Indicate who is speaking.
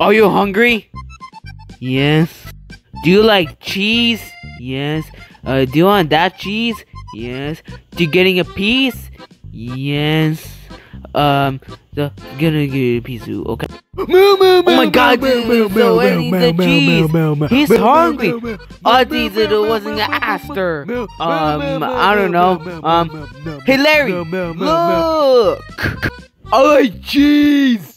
Speaker 1: Are you hungry? Yes. Do you like cheese? Yes. Uh, do you want that cheese? Yes. Do you getting a piece? Yes. Um, the gonna get a piece too. Okay.
Speaker 2: Oh
Speaker 1: my God, dude, so I the cheese. He's hungry. Auntie it. wasn't an aster. Um, I don't know. Um, hey Larry, look.
Speaker 2: I like cheese.